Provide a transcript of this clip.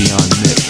Beyond Mix.